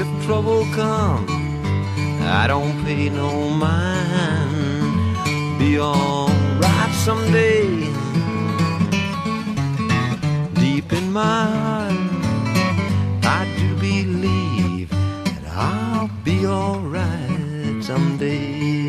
if trouble comes, I don't pay no mind. Be alright someday. Deep in my heart, I do believe that I'll be alright someday.